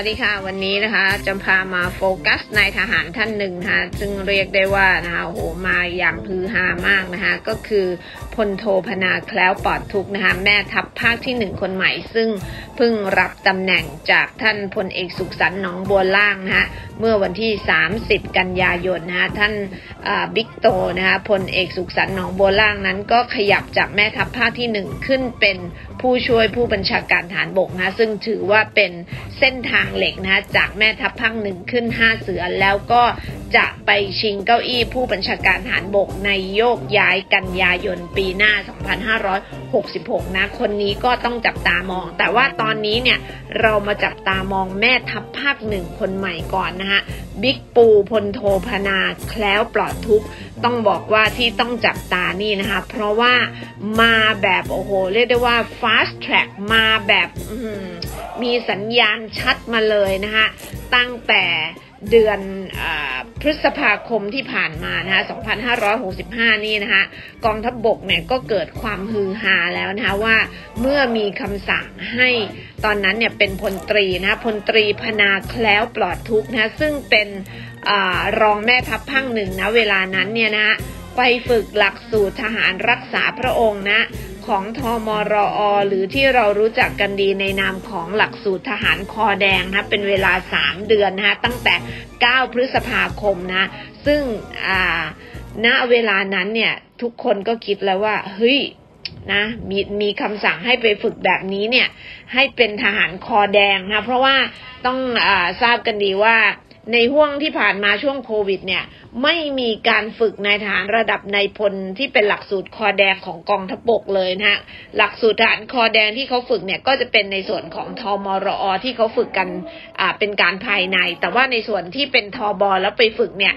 สวัสดีค่ะ วันนี้นะคะจะพามาโฟกัสนายทหารท่านหนึ่งนะคะซึ่งเรียกได้ว่านะคะโอ้โหมาอย่างฮือฮามากนะคะ ก็คือพลโทพนาแคล้วปลอดทุกข์นะคะ แม่ทัพภาคที่หนึ่งคนใหม่ ซึ่งเพิ่งรับตำแหน่งจากท่านพลเอกสุขสรรค์หนองบัวล่างนะคะเมื่อวันที่ 30 กันยายนนะคะท่านบิ๊กโตนะคะพลเอกสุขสรรค์หนองบัวล่างนั้นก็ขยับจากแม่ทัพภาคที่หนึ่งขึ้นเป็นผู้ช่วยผู้บัญชาการฐานบกนะซึ่งถือว่าเป็นเส้นทางเหล็กนะจากแม่ทัพภาคหนึ่งขึ้นห้าเสือแล้วก็จะไปชิงเก้าอี้ผู้บัญชาการฐานบกในโยกย้ายกันยายนปีหน้า 2566 นะ คนนี้ก็ต้องจับตามอง แต่ว่าตอนนี้เนี่ยเรามาจับตามองแม่ทัพภาคหนึ่งคนใหม่ก่อนนะฮะบิ๊กปูพลโทพนาแคล้วปลอดทุกต้องบอกว่าที่ต้องจับตานี่นะคะ เพราะว่ามาแบบโอ้โห เรียกได้ว่า fast track มาแบบ มีสัญญาณชัดมาเลยนะคะตั้งแต่เดือนอพฤษภาคมที่ผ่านมานะคะ2565 นี่นะคะ กองทัพบบกเนี่ยก็เกิดความฮือฮาแล้วนะคะว่าเมื่อมีคำสั่งให้ตอนนั้นเนี่ยเป็นพลตรีนะพลตรีพนาแคล้วปลอดทุกนะซึ่งเป็นอรองแม่ทัพภาคหนึ่งนะเวลานั้นเนี่ยนะไปฝึกหลักสูตรทหารรักษาพระองค์นะ ของทอมรอหรือที่เรารู้จักกันดีในนามของหลักสูตรทหารคอแดงนะเป็นเวลา 3 เดือนนะตั้งแต่ 9 พฤษภาคมนะซึ่งณเวลานั้นเนี่ยทุกคนก็คิดแล้วว่าเฮ้ยนะมีมีคำสั่งให้ไปฝึกแบบนี้เนี่ยให้เป็นทหารคอแดงนะเพราะว่าต้องอทราบกันดีว่า ในห่วงที่ผ่านมาช่วงโควิด เนี่ย ไม่มีการฝึกนายทหารระดับนายพลที่เป็นหลักสูตรคอแดงของกองทัพบกเลยนะฮะหลักสูตรทหารคอแดงที่เขาฝึกเนี่ยก็จะเป็นในส่วนของทอมรอที่เขาฝึกกันอ่าเป็นการภายใน แต่ว่าในส่วนที่เป็นทอบอแล้วไปฝึกเนี่ย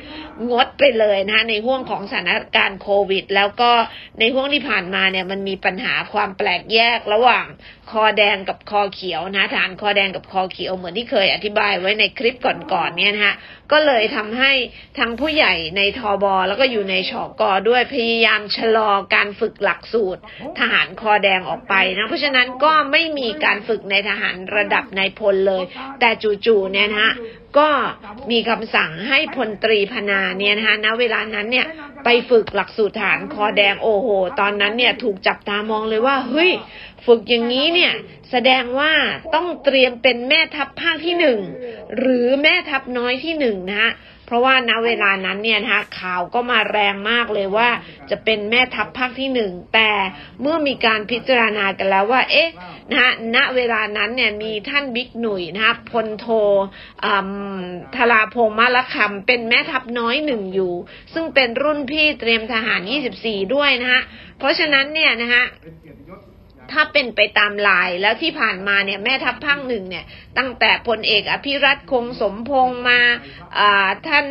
งดไปเลยนะในห่วงของสถานการณ์โควิด แล้วก็ในห่วงที่ผ่านมาเนี่ยมันมีปัญหาความแปลกแยกระหว่างคอแดงกับคอเขียวนะฐานคอแดงกับคอเขียวเหมือนที่เคยอธิบายไว้ในคลิปก่อนๆเนี่ยนะฮะ ก็เลยทำให้ทั้งผู้ใหญ่ในทอบอแล้วก็อยู่ในชอกอด้วยพยายามชะลอการฝึกหลักสูตร ทหารคอแดงออกไปนะ เพราะฉะนั้นก็ไม่มีการฝึกในทหารระดับนายพลเลย แต่จู่ๆเนี่ยนะฮะก็มีคำสั่งให้พลตรีพนาเนี่ยนะคะณเวลานั้นเนี่ยไปฝึกหลักสูตรฐานคอแดงโอโห ตอนนั้นเนี่ยถูกจับตามองเลยว่าเฮ้ยฝึกอย่างนี้เนี่ยแสดงว่าต้องเตรียมเป็นแม่ทัพภาคที่หนึ่งหรือแม่ทัพน้อยที่หนึ่งนะฮะ เพราะว่าณเวลานั้นเนี่ยนะคะข่าวก็มาแรงมากเลยว่าจะเป็นแม่ทัพภาคที่หนึ่งแต่เมื่อมีการพิจารณากันแล้วว่า เอ๊ะนะฮะณเวลานั้นเนี่ยมีท่านบิ๊กหนุ่ยนะคะพลโทธราพงศ์มาละคำเป็นแม่ทัพน้อยหนึ่งอยู่ ซึ่งเป็นรุ่นพี่เตรียมทหาร 24 ด้วยนะฮะเพราะฉะนั้นเนี่ยนะฮะ ถ้าเป็นไปตามลายแล้วที่ผ่านมาเนี่ยแม่ทัพภาคหนึ่งเนี่ย ตั้งแต่พลเอกอภิรัตคงสมพงษ์มาท่าน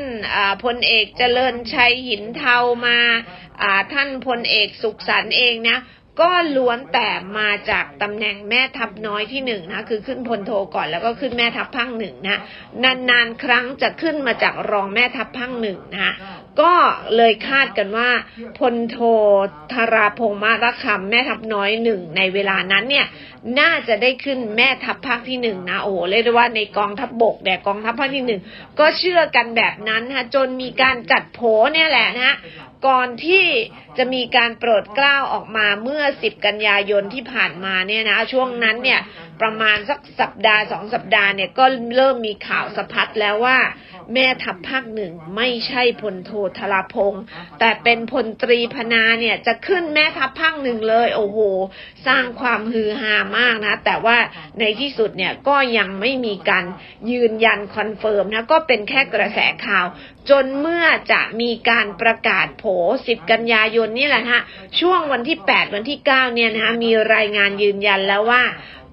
พลเอกเจริญชัยหินเทามาท่านพลเอกสุขสันต์เองนะก็ล้วนแต่มาจากตำแหน่งแม่ทัพน้อยที่หนึ่งนะคือขึ้นพลโทก่อนแล้วก็ขึ้นแม่ทัพภาคหนึ่งนะนานๆครั้งจะขึ้นมาจากรองแม่ทัพภาคหนึ่งนะ ก็เลยคาดกันว่าพลโทธาราพงษ์มาระคำแม่ทัพน้อยหนึ่งในเวลานั้นเนี่ย น่าจะได้ขึ้นแม่ทัพภาคที่หนึ่งนะโอ้เรียกได้ว่าในกองทัพบบกแต่กองทัพภาคที่หนึ่งก็เชื่อกันแบบนั้นนะจนมีการจัดโผเนี่ยแหละนะก่อนที่จะมีการโปรดเกล้าออกมาเมื่อ 10 กันยายนที่ผ่านมาเนี่ยนะ ช่วงนั้นเนี่ยประมาณสักสัปดาห์สองสัปดาห์เนี่ยก็เริ่มมีข่าวสะพัดแล้วว่า แม่ทัพภาคหนึ่งไม่ใช่พลโทธราพงศ์แต่เป็นพลตรีพนาเนี่ยจะขึ้นแม่ทัพภาคหนึ่งเลย โอ้โห สร้างความฮือฮามากนะ แต่ว่าในที่สุดเนี่ยก็ยังไม่มีการยืนยัน confirm นะ ก็เป็นแค่กระแสข่าว จนเมื่อจะมีการประกาศโผสิบกันยายนนี่แหละฮะช่วงวันที่ 8 วันที่ 9 เนี่ยนะมีรายงานยืนยันแล้วว่า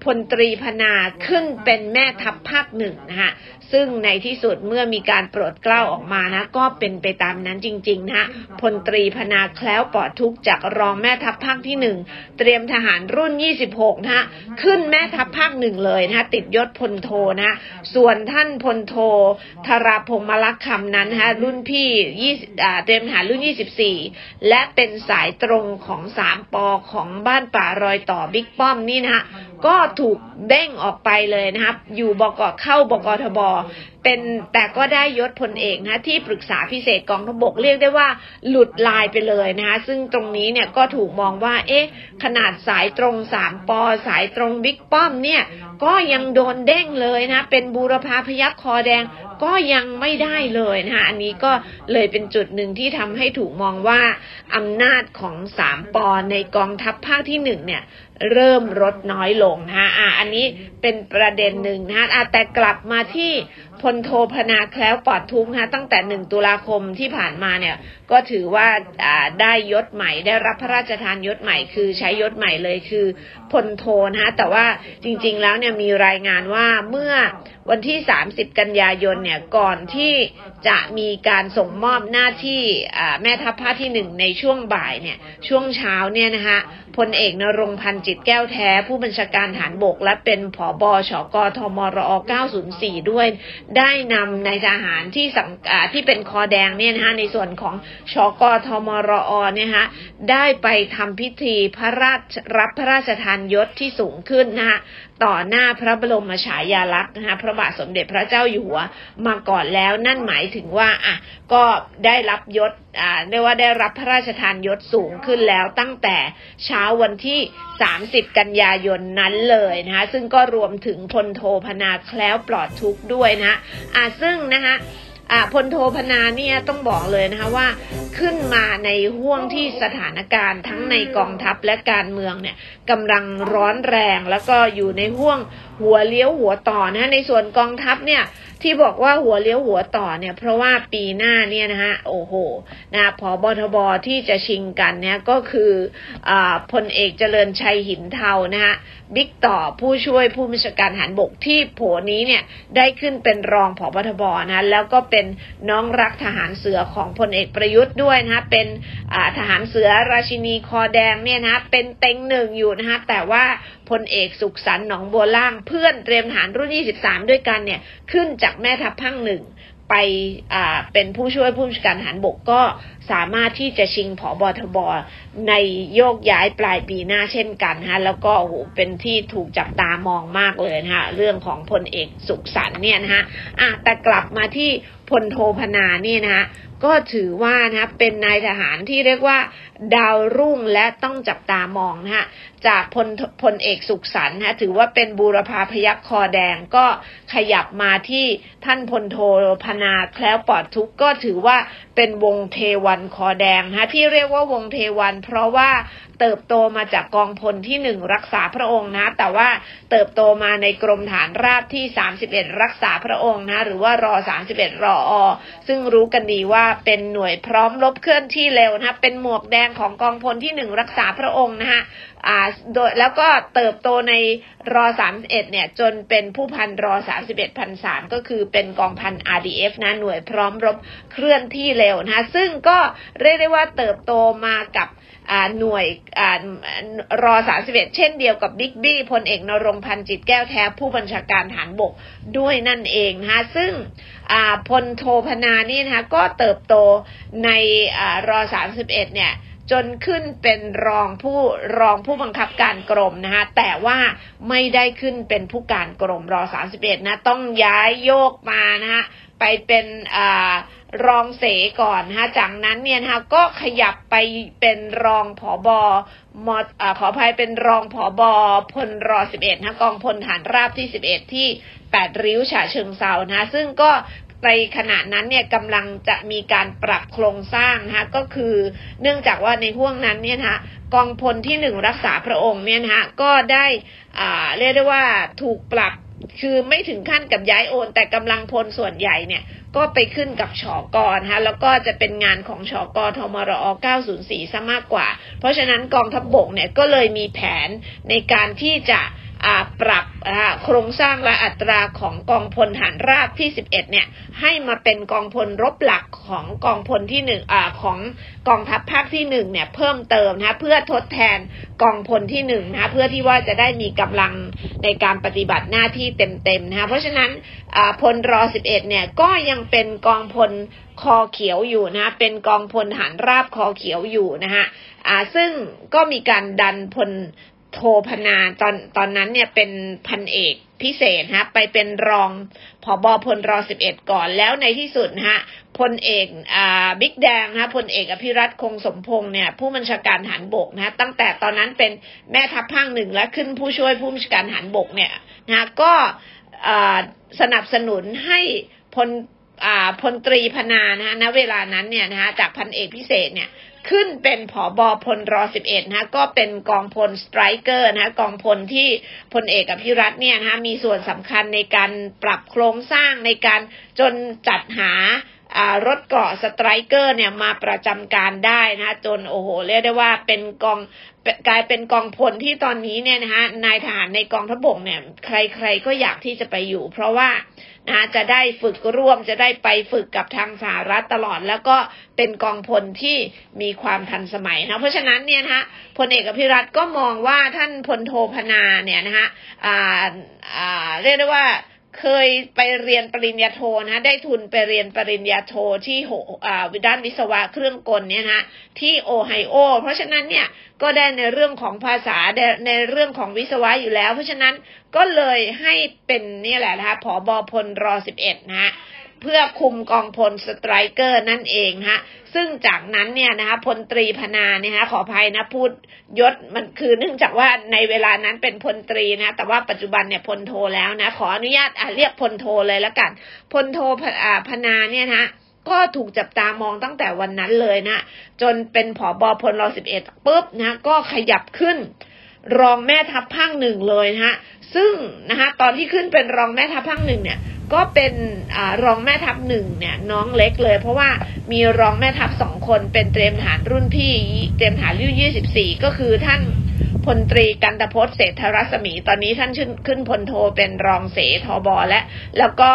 พลตรีพนาขึ้นเป็นแม่ทัพภาคหนึ่งนะคะ ซึ่งในที่สุดเมื่อมีการโปรดเกล้าออกมานะ ก็เป็นไปตามนั้นจริง ๆ นะพลตรีพนาแคล้วปลอดทุกข์จากรองแม่ทัพภาคที่หนึ่งเตรียมทหารรุ่น 26 นะขึ้นแม่ทัพภาคหนึ่งเลยนะติดยศพลโทนะ ส่วนท่านพลโทธราพงศ์มะละคำนั้นนะรุ่นพี่20เตรียมทหารรุ่น 24 และเป็นสายตรงของ3ปอของบ้านป่ารอยต่อบิ๊กป้อมนี่นะก็ถูกเด้งออกไปเลยนะครับ อยู่บกเข้าบกทบเป็นแต่ก็ได้ยศพลเอกนะที่ปรึกษาพิเศษกองทบกเรียกได้ว่าหลุดลายไปเลยนะคะซึ่งตรงนี้เนี่ยก็ถูกมองว่า เอ๊ะ ขนาดสายตรงสามปอสายตรงบิ๊กป้อมเนี่ยก็ยังโดนเด้งเลยนะ เป็นบูรพาพยัคคอแดงก็ยังไม่ได้เลยนะคะอันนี้ก็เลยเป็นจุดหนึ่งที่ทำให้ถูกมองว่าอำนาจของสามปอในกองทัพภาคที่หนึ่งเนี่ย เริ่มลดน้อยลงนะคะอ่าอันนี้เป็นประเด็นหนึ่งนะคะอ่าแต่กลับมาที่พลโทพนาแคล้วปลอดทุกข์นะคะตั้งแต่หนึ่งตุลาคมที่ผ่านมาเนี่ย ก็ถือว่าอ่าได้ยศใหม่ ได้รับพระราชทานยศใหม่ คือใช้ยศใหม่เลยคือพลโทนะคะแต่ว่าจริง ๆ แล้วเนี่ยมีรายงานว่าเมื่อวันที่ 30 กันยายนเนี่ยก่อนที่จะมีการส่งมอบหน้าที่แม่ทัพภาคที่หนึ่งในช่วงบ่ายเนี่ยช่วงเช้าเนี่ยนะคะพลเอกนรงพันธ์จิตแก้วแท้ ผู้บัญชาการฐานบก และเป็นผอบอชกทมรอ 904 ด้วย ได้นำนายทหารที่สังที่เป็นคอแดงเนี่ยนะคะในส่วนของชกทมรอเนี่ยฮะได้ไปทำพิธีพระราชรับพระราชทานยศที่สูงขึ้นนะคะ ต่อหน้าพระบรมฉายาลักษณ์นะคะพระบาทสมเด็จพระเจ้าอยู่หัวมาก่อนแล้วนั่นหมายถึงว่าอะก็ได้รับยศอ่าเรียกว่าได้รับพระราชทานยศสูงขึ้นแล้วตั้งแต่เช้าวันที่ 30 กันยายนนั้นเลยนะคะซึ่งก็รวมถึงพลโทพนาแคล้วปลอดทุกข์ด้วยนะอะซึ่งนะคะ อ่าพลโทพนาเนี่ยต้องบอกเลยนะคะว่าขึ้นมาในห่วงที่สถานการณ์ทั้งในกองทัพและการเมืองเนี่ยกำลังร้อนแรงแล้วก็อยู่ในห่วงหัวเลี้ยวหัวต่อนะในส่วนกองทัพเนี่ย ที่บอกว่าหัวเลี้ยวหัวต่อเนี่ย เพราะว่าปีหน้าเนี่ยนะฮะโอ้โหนะพอบทบที่จะชิงกันเนี่ยก็คืออพลเอกเจริญชัยหินเทานะฮะบิ๊กต่อผู้ช่วยผู้บัญชาการหันบกที่โผนี้เนี่ยได้ขึ้นเป็นรองผอบทบนะแล้วก็เป็นน้องรักทหารเสือของพลเอกประยุทธ์ด้วยนะเป็นทหารเสือราชินีคอแดงเนี่ยนะเป็นเต็งหนึ่งอยู่นะฮะแต่ว่าพลเอกสุขสันต์หนองบัวล่างเพื่อนเตรียมฐานรุ่น 23 ด้วยกันเนี่ยขึ้นจากากแม่ทัพภาคหนึ่งไปเป็นผู้ช่วยผู้บัญชาการทหันบกก็สามารถที่จะชิงผอบอทบในโยกย้ายปลายปีหน้าเช่นกันฮะแล้วก็โอ้โหเป็นที่ถูกจับตามองมากเลยนะฮะเรื่องของพลเอกสุขสันเนี่ยนะฮะอะแต่กลับมาที่พลโทพนานี่นะฮะก็ถือว่านะเป็นนายทหารที่เรียกว่าดาวรุ่งและต้องจับตามองนะฮะจากพลพลเอกสุขสันต์นะถือว่าเป็นบูรพาพยัคคอแดงก็ขยับมาที่ท่านพลโทพนาแคล้วปลอดทุกก็ถือว่าเป็นวงเทวันคอแดงนะที่เรียกว่าวงเทวัน เพราะว่าเติบโตมาจากกองพลที่หนึ่งรักษาพระองค์นะ แต่ว่าเติบโตมาในกรมฐานราบที่ 31 รักษาพระองค์นะ หรือว่ารอ 31 รออซึ่งรู้กันดีว่าเป็นหน่วยพร้อมรบเคลื่อนที่เร็วนะเป็นหมวกแดงของกองพลที่หนึ่งรักษาพระองค์นะฮะ อ่าโดยแล้วก็เติบโตในรอสามเอ็ดเนี่ยจนเป็นผู้พันรอสามสิบเอ็ดพันสามก็คือเป็นกองพัน RDF นะหน่วยพร้อมรบเคลื่อนที่เร็วนะซึ่งก็เรียกได้ว่าเติบโตมากับหน่วยรอสาสิบเอ็ดเช่นเดียวกับบิ๊กบี้พลเอกนรงพันธ์จิตแก้วแท้ผู้บัญชาการฐานบกด้วยนั่นเองนะคะซึ่งพลโทพนานี่นะคะก็เติบโตในรอสามสิบเอ็ดเนี่ย จนขึ้นเป็นรองผู้รองผู้บังคับการกรมนะคะแต่ว่าไม่ได้ขึ้นเป็นผู้การกรมรอสาสิบเอ็ดนะต้องย้ายโยกมานะคะไปเป็นรองเสก่อนนะคะจากนั้นเนี่ยนะคะก็ขยับไปเป็นรองผอบอมอขออภัยเป็นรองผอบอพลรอสิบเอ็ดนะกองพลฐานราบที่สิบเอ็ดที่แปดริ้วฉะเชิงเซานะซึ่งก็ ในขณะนั้นเนี่ยกำลังจะมีการปรับโครงสร้างนะคะก็คือเนื่องจากว่าในห่วงนั้นเนี่ยนะคะกองพลที่หนึ่งรักษาพระองค์เนี่ยนะคะก็ได้อ่าเรียกได้ว่าถูกปรับคือไม่ถึงขั้นกับย้ายโอน แต่กำลังพลส่วนใหญ่เนี่ยก็ไปขึ้นกับชอกรนะคะแล้วก็จะเป็นงานของชอกรทมรอ904ซะมากกว่า เพราะฉะนั้นกองทัพบบกเนี่ยก็เลยมีแผนในการที่จะ ปรับโครงสร้างและอัตราของกองพลฐานราบที่ 11 เนี่ย ให้มาเป็นกองพลรบหลักของกองพลที่หนึ่งอของกองทัพภาคที่หนึ่งเนี่ยเพิ่มเติมนะเพื่อทดแทนกองพลที่หนึ่งนะเพื่อที่ว่าจะได้มีกำลังในการปฏิบัติหน้าที่เต็มๆนะเพราะฉะนั้นพลรอ 11 เนี่ยก็ยังเป็นกองพลคอเขียวอยู่นะ เป็นกองพลฐานราบคอเขียวอยู่นะฮะซึ่งก็มีการดันพล โทพนาตอนตอนนั้นเนี่ยเป็นพันเอกพิเศษฮะ ไปเป็นรองผอบอพลรอสิบเอ็ดก่อนแล้วในที่สุดฮะพลเอกอ่าบิ๊กแดงนะฮะพลเอกอภิรัตคงสมพงษ์เนี่ย ผู้บัญชาการฐานบกนะฮะตั้งแต่ตอนนั้นเป็นแม่ทัพภาคหนึ่งและขึ้นผู้ช่วยผู้บัญชาการฐานบกเนี่ยนะก็อ่าสนับสนุนให้พล พลตรีพนานะฮะณเวลานั้นเนี่ยนะฮะจากพันเอกพิเศษเนี่ยขึ้นเป็นผอบอพลรอสิบเอ็ดนะก็เป็นกองพลสไตรเกอร์นะกองพลที่พลเอกอภิรัตเนี่ยนะมีส่วนสำคัญในการปรับโครงสร้างในการจนจัดหารถเกราะสไตรเกอร์เนี่ยมาประจำการได้นะจนโอ้โหเรียกได้ว่าเป็นกองกลายเป็นกองพลที่ตอนนี้เนี่ยนะฮะนายทหารในกองทัพบกเนี่ยใครๆก็อยากที่จะไปอยู่ เพราะว่า นะจะได้ฝึกร่วมจะได้ไปฝึกกับทางสหรัฐตลอด แล้วก็เป็นกองพลที่มีความทันสมัยนะเพราะฉะนั้นเนี่ยนะฮะพลเอกอภิรัตก็มองว่าท่านพลโทพนาเนี่ยนะฮะอ่าอ่าเรียกได้ว่า เคยไปเรียนปริญญาโทนะได้ทุนไปเรียนปริญญาโทที่โหด้านวิศวะเครื่องกลเนี่ยนะที่โอไฮโอ เพราะฉะนั้นเนี่ยก็ได้ในเรื่องของภาษาในเรื่องของวิศวะอยู่แล้ว เพราะฉะนั้นก็เลยให้เป็นนี่แหละนะคะผอบอพลรอสิบเอ็ดนะฮะ เพื่อคุมกองพลสไตรเกอร์นั่นเองฮะซึ่งจากนั้นเนี่ยนะคะพลตรีพนาเนี่ยฮะขออภัยนะพูดยศมันคือเนื่องจากว่าในเวลานั้นเป็นพลตรีนะแต่ว่าปัจจุบันเนี่ยพลโทแล้วนะขออนุญาตอะเรียกพลโทเลยแล้วกันพลโทพนาเนี่ยนะก็ถูกจับตามองตั้งแต่วันนั้นเลยนะ จนเป็นผอบอพลรอสิบเอ็ดปุ๊บนะก็ขยับขึ้น รองแม่ทัพภาคหนึ่งเลยนะฮะซึ่งนะคะตอนที่ขึ้นเป็นรองแม่ทัพภาคหนึ่งเนี่ย ก็เป็นอรองแม่ทัพหนึ่งเนี่ยน้องเล็กเลย เพราะว่ามีรองแม่ทัพสองคนเป็นเตรียมฐานรุ่นพี่เตรียมฐานรุ่นยี่สิบสี่ก็คือท่านพลตรีกันตพศเศรษฐรัศมี ตอนนี้ท่านขึ้นขึ้นพลโทเป็นรองเสทบและ แล้วก็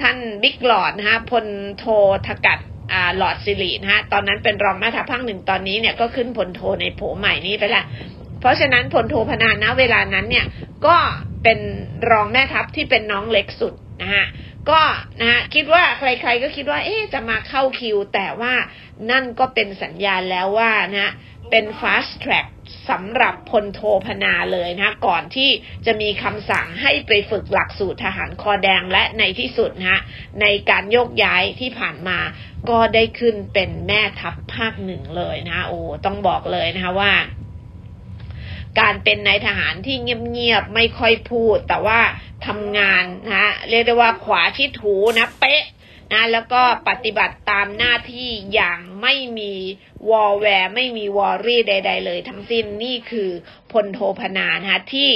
ท่านบิ๊กหลอดนะฮะพลโททกัดหลอดสิรินะฮะตอนนั้นเป็นรองแม่ทัพภาคหนึ่งตอนนี้เนี่ยก็ขึ้นพลโทในโผใหม่นี้ไปละ เพราะฉะนั้นพลโทพนาณเวลานั้นเนี่ยก็เป็นรองแม่ทัพที่เป็นน้องเล็กสุด นะฮะก็นะฮะคิดว่าใครๆก็คิดว่า เอ๊จะมาเข้าคิว แต่ว่านั่นก็เป็นสัญญาณแล้วว่านะเป็น fast track สำหรับพลโทพนาเลยนะก่อนที่จะมีคำสั่งให้ไปฝึกหลักสูตรทหารคอแดงและในที่สุดนะในการโยกย้ายที่ผ่านมาก็ได้ขึ้นเป็นแม่ทัพภาคหนึ่งเลยนะโอ้ต้องบอกเลยนะคะว่า การเป็นนายทหารที่เงียบๆไม่ค่อยพูด แต่ว่าทำงานนะเรียกได้ว่าขวาที่ถูนะเป๊ะนะแล้วก็ปฏิบัติตามหน้าที่อย่างไม่มีวอลแวร์ไม่มีวอรี่ใด ๆ เลย ทั้งสิ้นนี่คือพลโทพนานะที่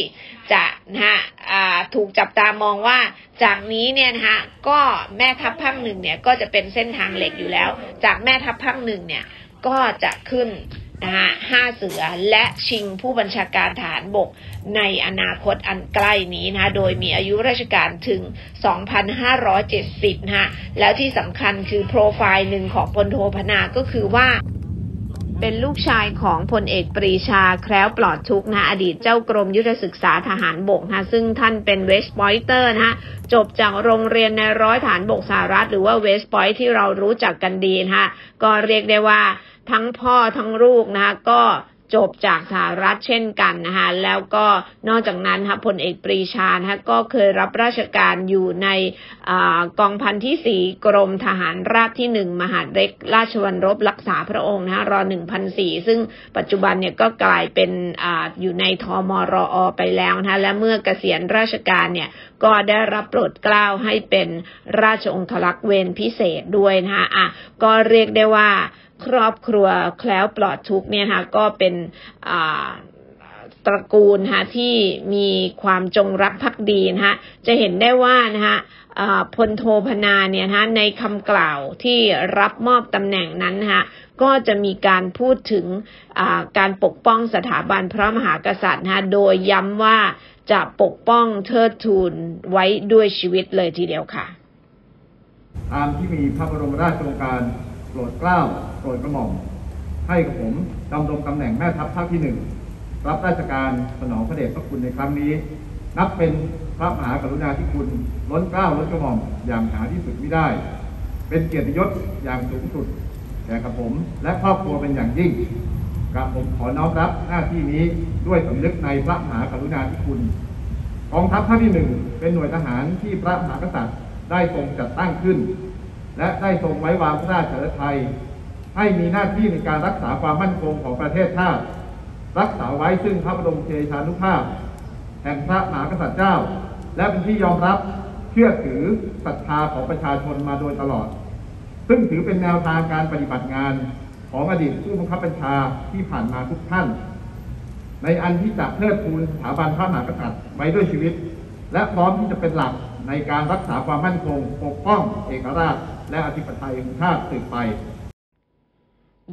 จะนะฮะถูกจับตามองว่าจากนี้เนี่ยนะฮะก็แม่ทัพภาคหนึ่งเนี่ยก็จะเป็นเส้นทางเหล็กอยู่แล้ว จากแม่ทัพภาคหนึ่งเนี่ยก็จะขึ้น นะฮะห้าเสือและชิงผู้บัญชาการฐานบกในอนาคตอันใกล้นี้นะโดยมีอายุราชการถึง 2,570นะฮะแล้วที่สำคัญคือโปรไฟล์หนึ่งของพลโทพนาก็คือว่า เป็นลูกชายของพลเอกปรีชาแคล้วปลอดทุกข์นะอดีตเจ้ากรมยุทธศึกษาทหารบกนะซึ่งท่านเป็น West Pointer นะจบจากโรงเรียนนายร้อยทหารบกสหรัฐ หรือว่า West Point ที่เรารู้จักกันดีนะก็เรียกได้ว่าทั้งพ่อทั้งลูกนะก็ จบจากสหรัฐเช่นกันนะคะแล้วก็นอกจากนั้นค่ะพลเอกปรีชานะคะก็เคยรับราชการอยู่ในกองพันที่สี่กรมทหารราบที่หนึ่งมหาดเล็กราชวัลลภรักษาพระองค์นะคะรอหนึ่งพันสี่ซึ่งปัจจุบันเนี่ยก็กลายเป็นออยู่ในทมรออไปแล้วนะคะและเมื่อเกษียณราชการเนี่ยก็ได้รับโปรดเกล้าให้เป็นราชองครักษ์เวรพิเศษด้วยนะคะอะก็เรียกได้ว่า ครอบครัวแคล้วปลอดทุกเนี่ยค่ะก็เป็นตระกูลนะที่มีความจงรักภักดีนะคะจะเห็นได้ว่านะคะพลโทพนาเนี่ยนะในคำกล่าวที่รับมอบตำแหน่งนั้นนะคะก็จะมีการพูดถึงการปกป้องสถาบันพระมหากษัตริย์นะคะโดยย้ำว่าจะปกป้องเทิดทูนไว้ด้วยชีวิตเลยทีเดียวค่ะตามที่มีพระบรมราชโองการ โปรดเกล้าโปรดกระหม่อม ให้กับผมดำรงตำแหน่งแม่ทัพภาคที่หนึ่งรับราชการสนองพระเดชพระคุณในครั้งนี้ นับเป็นพระมหากรุณาธิคุณล้นเกล้าล้นกระหม่อมอย่างหาที่สุดไม่ได้ เป็นเกียรติยศอย่างสูงสุดแก่กับผมและครอบครัวเป็นอย่างยิ่งกระผมขอน้อมรับหน้าที่นี้ด้วยสำนึกในพระมหากรุณาธิคุณกองทัพภาคที่หนึ่งเป็นหน่วยทหารที่พระมหากษัตริย์ได้ทรงจัดตั้งขึ้น และได้ทรงไว้วางพระราชฤทัยให้มีหน้าที่ในการรักษาความมั่นคงของประเทศชาติ รักษาไว้ซึ่งพระบรมเชชานุภาพ แห่งพระมหากษัตริย์เจ้า และเป็นที่ยอมรับเชื่อถือศรัทธาของประชาชนมาโดยตลอด ซึ่งถือเป็นแนวทางการปฏิบัติงานของอดีตผู้บังคับบัญชาที่ผ่านมาทุกท่าน ในอันที่จะเทิดทูนสถาบันพระมหากษัตริย์ไว้ด้วยชีวิต และพร้อมที่จะเป็นหลักในการรักษาความมั่นคงปกป้องเอกราช และอธิปไตยของชาติสืบไป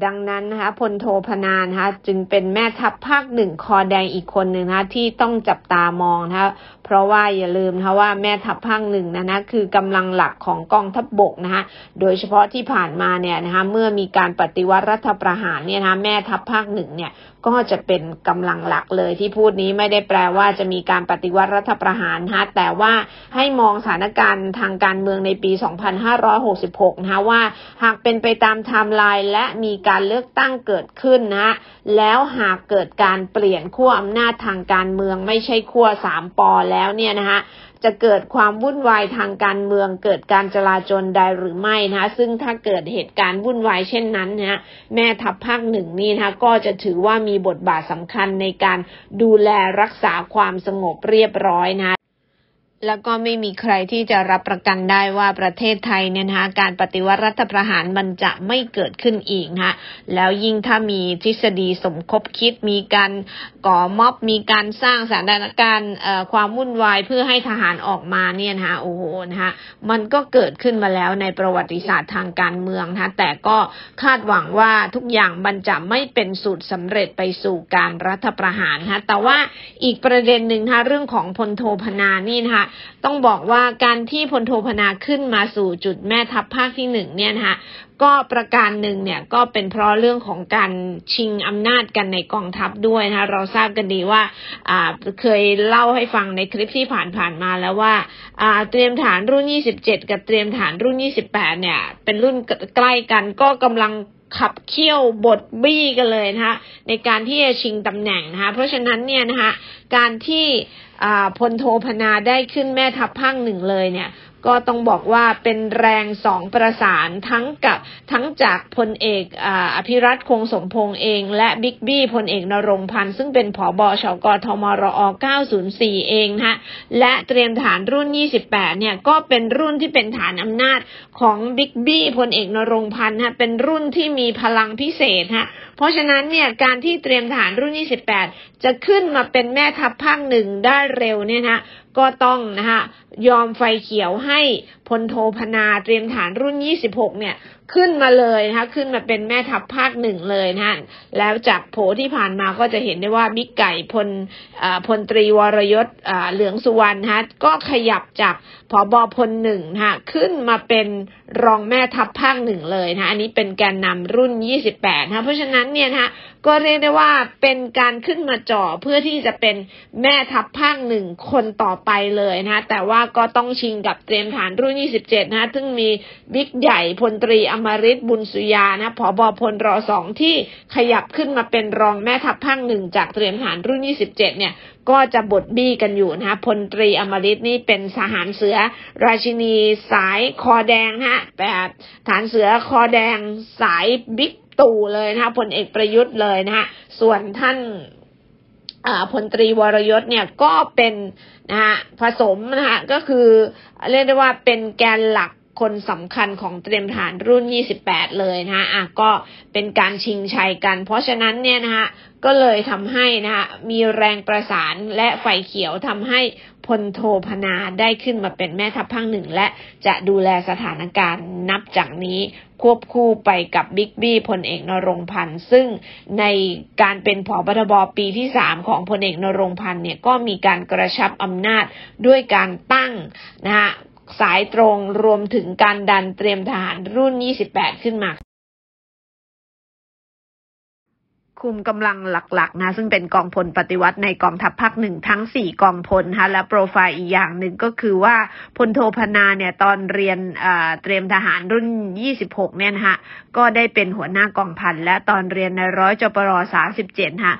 ดังนั้นนะคะพลโทพนานะคะจึงเป็นแม่ทัพภาคหนึ่งคอแดงอีกคนหนึ่งนะคะที่ต้องจับตามองนะคะเพราะว่าอย่าลืมนะว่าแม่ทัพภาคหนึ่งนะนะคือกำลังหลักของกองทัพบกนะคะโดยเฉพาะที่ผ่านมาเนี่ยนะคะเมื่อมีการปฏิวัติรัฐประหารเนี่ยนะคะแม่ทัพภาคหนึ่งเนี่ยก็จะเป็นกำลังหลักเลยที่พูดนี้ไม่ได้แปลว่าจะมีการปฏิวัติรัฐประหารนะแต่ว่าให้มองสถานการณ์ทางการเมืองในปี 2566 นะคะว่าหากเป็นไปตามไทม์ไลน์และมีการเลือกตั้งเกิดขึ้นนะแล้วหากเกิดการเปลี่ยนขั้วอำนาจทางการเมืองไม่ใช่ขั้วสามปอแแล้วเนี่ยนะคะจะเกิดความวุ่นวายทางการเมืองเกิดการจลาจลใดหรือไม่นะะซึ่งถ้าเกิดเหตุการณ์วุ่นวายเช่นนั้นนะแม่ทัพภาคหนึ่งนี่นะคะก็จะถือว่ามีบทบาทสำคัญในการดูแลรักษาความสงบเรียบร้อยนะ แล้วก็ไม่มีใครที่จะรับประกันได้ว่าประเทศไทยเนี่ยนะคะการปฏิวัติรัฐประหารมันจะไม่เกิดขึ้นอีกนะแล้วยิ่งถ้ามีทฤษฎีสมคบคิดมีการก่อม็อบมีการสร้างสถานการณ์ความวุ่นวายเพื่อให้ทหารออกมาเนี่ยนะคะโอ้โหนะคะมันก็เกิดขึ้นมาแล้วในประวัติศาสตร์ทางการเมืองนะแต่ก็คาดหวังว่าทุกอย่างมันจะไม่เป็นสูตรสำเร็จไปสู่การรัฐประหารนะแต่ว่าอีกประเด็นหนึ่งนะเรื่องของพลโทพนานี่นะคะต้องบอกว่าการที่พลโทพนาขึ้นมาสู่จุดแม่ทัพภาคที่หนึ่งเนี่ยนะคะก็ประการหนึ่งเนี่ยก็เป็นเพราะเรื่องของการชิงอำนาจกันในกองทัพด้วยนะคะเราทราบกันดีว่าเคยเล่าให้ฟังในคลิปที่ผ่านๆมาแล้วว่าเตรียมฐานรุ่น 27 กับเตรียมฐานรุ่น 28 เนี่ย เป็นรุ่นใกล้กันก็กำลัง ขับเคี่ยวบทบี้กันเลยนะคะในการที่จะชิงตำแหน่งนะคะเพราะฉะนั้นเนี่ยนะคะการที่พลโทพนาได้ขึ้นแม่ทัพภาคหนึ่งเลยเนี่ย ก็ต้องบอกว่าเป็นแรงสองประสานทั้งกับทั้งจากพลเอกอภิรัตคงสมพงษ์เอง และบิ๊กบี้พลเอกณรงค์พันธ์ซึ่งเป็นผอบอฉกทมรอ904 เองนะและเตรียมทหารรุ่น 28 เนี่ยก็เป็นรุ่นที่เป็นฐานอำนาจของบิ๊กบี้พลเอกณรงค์พันธ์ฮะเป็นรุ่นที่มีพลังพิเศษฮะเพราะฉะนั้นเนี่ยการที่เตรียมทหารรุ่น 28 จะขึ้นมาเป็นแม่ทัพภาคหนึ่งได้เร็วเนี่ยนะ ก็ต้องนะคะยอมไฟเขียวให้พลโทพนาเตรียมฐานรุ่น 26 เนี่ยขึ้นมาเลยนะคะขึ้นมาเป็นแม่ทัพภาคหนึ่งเลยนะแล้วจากโผที่ผ่านมาก็จะเห็นได้ว่าบิ๊กไก่พลพลตรีวรยศเหลืองสุวรรณฮะก็ขยับจากผอบอพลหนึ่งนะขึ้นมาเป็นรองแม่ทัพภาคหนึ่งเลยนะอันนี้เป็นแกนนำรุ่น 28นะเพราะฉะนั้นเนี่ยนะ ก็เรียกได้ว่าเป็นการขึ้นมาจ่อเพื่อที่จะเป็นแม่ทัพภาคหนึ่งคนต่อไปเลยนะแต่ว่าก็ต้องชิงกับเตรียมทหารรุ่น 27 นะซึ่งมีบิ๊กใหญ่พลตรีอมฤตบุญสุยานะผอบอพลรอสองที่ขยับขึ้นมาเป็นรองแม่ทัพภาคหนึ่งจากเตรียมทหารรุ่น 27 เนี่ยก็จะบดบี้กันอยู่นะคะพลตรีอมฤตนี่เป็นทหารเสือ ราชินีสายคอแดงฮะแบบทหารเสือคอแดงสายบิ๊ก ตู่เลยนะคะพลเอกประยุทธ์เลยนะคะส่วนท่านพลตรีวรยศเนี่ยก็เป็นนะฮะผสมนะฮะก็คือเรียกได้ว่าเป็นแกนหลักคนสำคัญของเตรียมฐานรุ่น 28 เลยนะฮะอะก็เป็นการชิงชัยกัน เพราะฉะนั้นเนี่ยนะฮะ ก็เลยทำให้นะฮะมีแรงประสานและไฟเขียวทำให้พลโทพนาได้ขึ้นมาเป็นแม่ทัพภาคหนึ่งและจะดูแลสถานการณ์นับจากนี้ควบคู่ไปกับบิ๊กบี้พลเอกนรงพันธ์ซึ่งในการเป็นผอบทบปีที่สามของพลเอกนรงพันธ์เนี่ยก็มีการกระชับอำนาจด้วยการตั้งนะฮะสายตรงรวมถึงการดันเตรียมทหารรุ่น 28 ขึ้นมา คุมกำลังหลักๆนะซึ่งเป็นกองพลปฏิวัติในกองทัพภาคหนึ่งทั้งสี่กองพลนะและโปรไฟล์อีกอย่างหนึ่งก็คือว่าพลโทพนาเนี่ยตอนเรียนเตรียมทหารรุ่น 26 เนี่ยนะฮะก็ได้เป็นหัวหน้ากองพันและตอนเรียนในร้อยจปร37ฮะ